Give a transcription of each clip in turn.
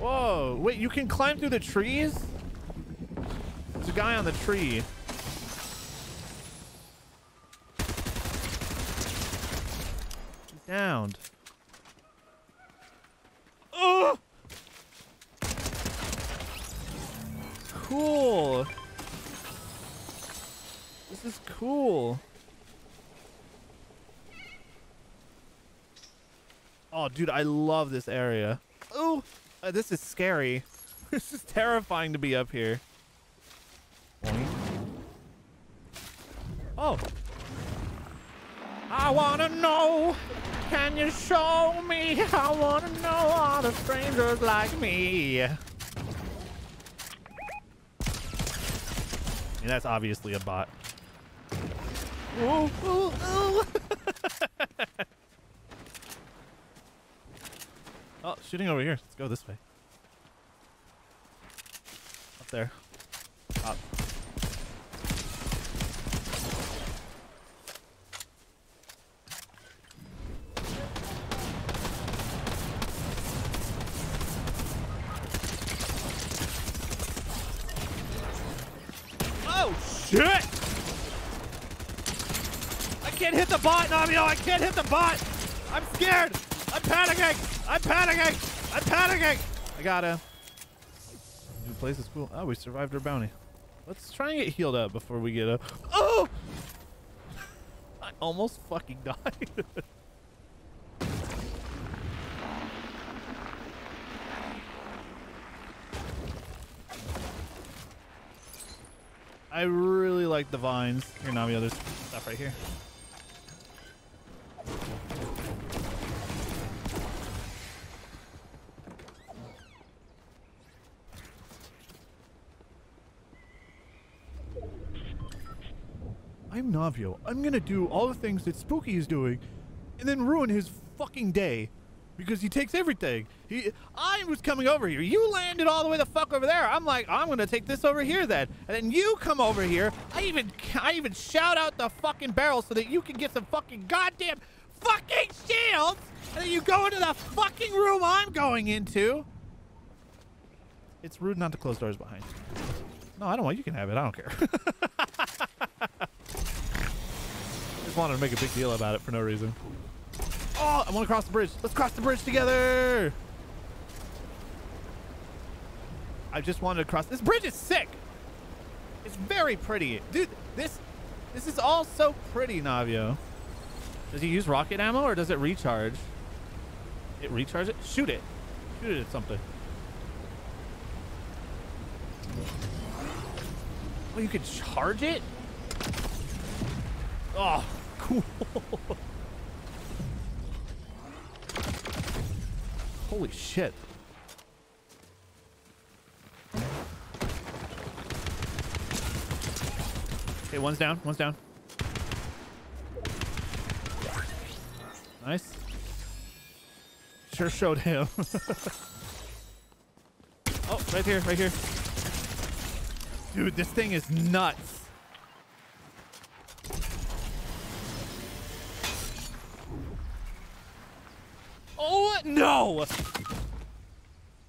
Whoa, wait, you can climb through the trees? There's a guy on the tree. He's downed. Oh! Cool. This is cool. Oh, dude, I love this area. Oh, uh, this is scary. this is terrifying to be up here. Oh. I wanna know. Can you show me? I wanna know all the strangers like me. And that's obviously a bot. Ooh, ooh, ooh. oh, shooting over here. Let's go this way. Up there. Up. Oh, shit! I can't hit the bot, Navio! I can't hit the bot! I'm scared! I'm panicking! I'm panicking! I'm panicking! I gotta. New place is cool. Oh, we survived our bounty. Let's try and get healed up before we get up. Oh! I almost fucking died. I really like the vines. Here, Nami, there's stuff right here. I'm Navio. I'm gonna do all the things that Spooky is doing and then ruin his fucking day because he takes everything. He, I was coming over here. You landed all the way the fuck over there. I'm like, I'm gonna take this over here then, and then you come over here. I even, I even shout out the fucking barrel so that you can get some fucking goddamn fucking shields, and then you go into the fucking room I'm going into. It's rude not to close doors behind you. No, I don't want. You can have it. I don't care. Wanted to make a big deal about it for no reason. Oh, I want to cross the bridge. Let's cross the bridge together. I just wanted to cross. This bridge is sick. It's very pretty. Dude, this this is all so pretty, Navio. Does he use rocket ammo or does it recharge? It recharge it? Shoot it. Shoot it at something. Oh, you could charge it? Oh. Holy shit. Okay, one's down, one's down. Nice. Sure showed him. oh, right here, right here. Dude, this thing is nuts. Oh, no!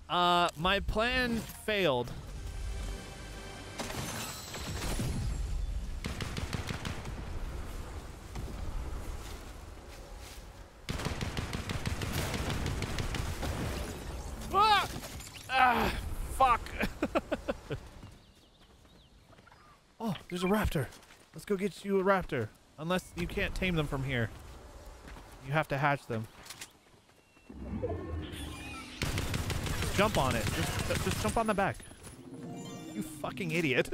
Uh, my plan failed. Ah! Ah, fuck. oh, there's a raptor. Let's go get you a raptor. Unless you can't tame them from here. You have to hatch them. Jump on it. Just, just jump on the back. You fucking idiot.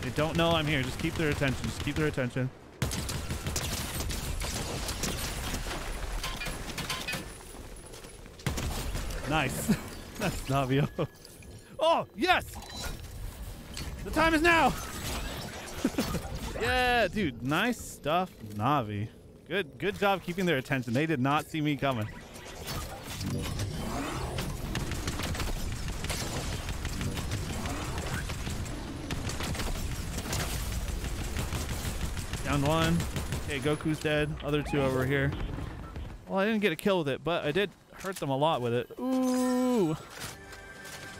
they don't know I'm here. Just keep their attention. Just keep their attention. Nice. That's Navio. Oh, yes! The time is now! yeah, dude. Nice stuff, Navi. Good good job keeping their attention. They did not see me coming. Down one. Okay, Goku's dead. Other two over here. Well, I didn't get a kill with it, but I did hurt them a lot with it. Ooh.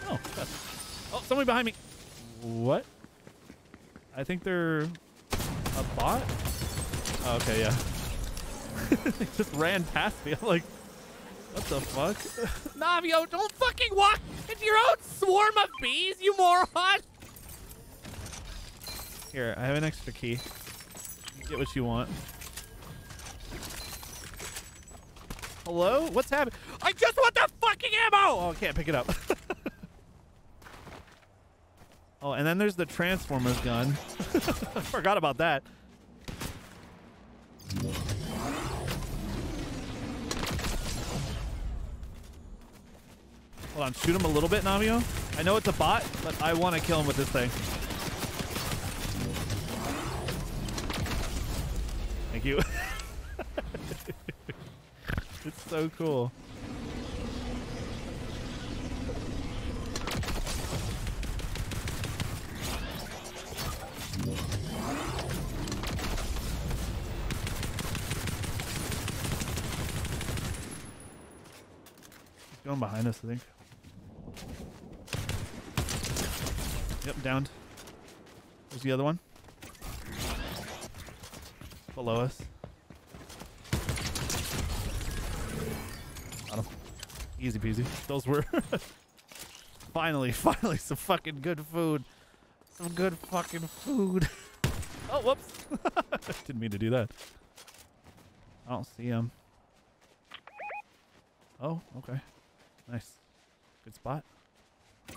Oh, that's... oh, somebody behind me. What? I think they're a bot. Oh, okay, yeah. they just ran past me. I'm like, what the fuck? Navio, don't fucking walk into your own swarm of bees, you moron! Here, I have an extra key. Get what you want. Hello? What's happening? I just want the fucking ammo! Oh, I can't pick it up. oh, and then there's the Transformers gun. I forgot about that. Hold on, shoot him a little bit, Navio. I know it's a bot, but I want to kill him with this thing. Thank you. so cool. Going behind us, I think. Yep, downed. There's the other one. Below us. Got him. Easy peasy. Those were... finally, finally some fucking good food. Some good fucking food. oh, whoops. Didn't mean to do that. I don't see him. Oh, okay. Nice. Good spot. Is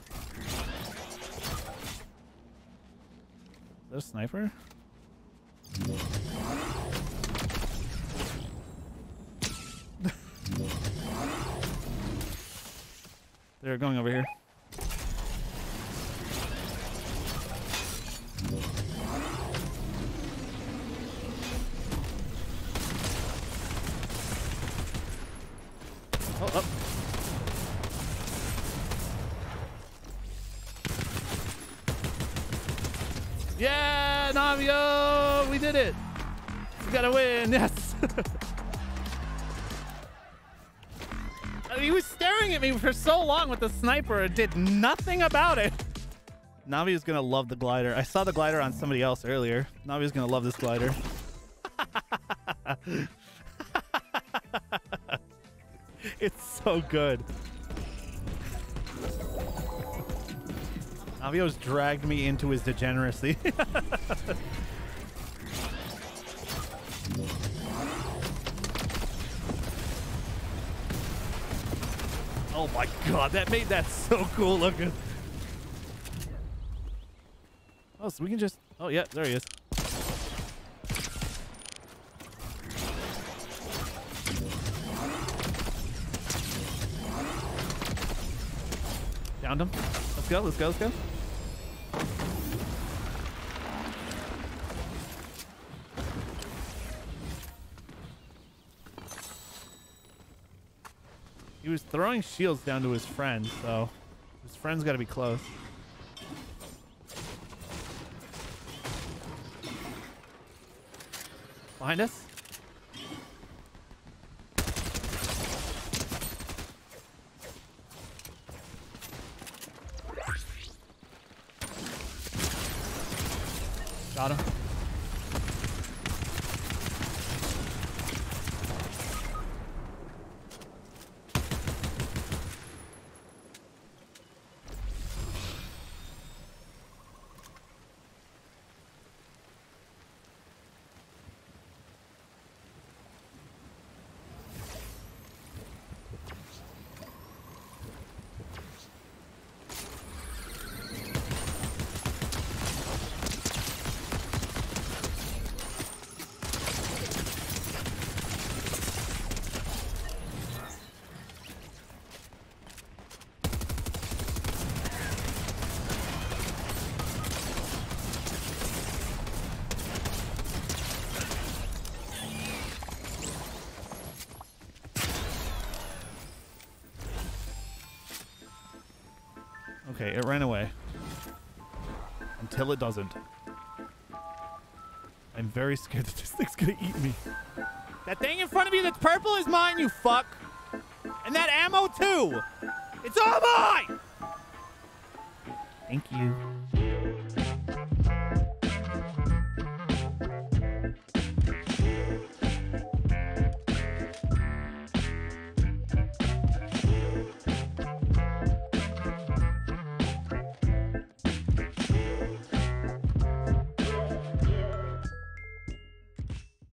that a sniper? They're going over here. Oh, up. Yeah, Navio! We did it! We gotta win, yes! He was staring at me for so long with the sniper and did nothing about it. Navi's gonna love the glider. I saw the glider on somebody else earlier. Navi's gonna love this glider. it's so good. Navio's dragged me into his degeneracy. oh my god, that made that so cool looking. Oh, so we can just... Oh, yeah, there he is. Downed him. Let's go, let's go, let's go. He was throwing shields down to his friend, so his friend's got to be close. Behind us? Got him. Okay, it ran away. Until it doesn't. I'm very scared that this thing's gonna eat me. That thing in front of you that's purple is mine, you fuck. And that ammo too. It's all mine. Thank you.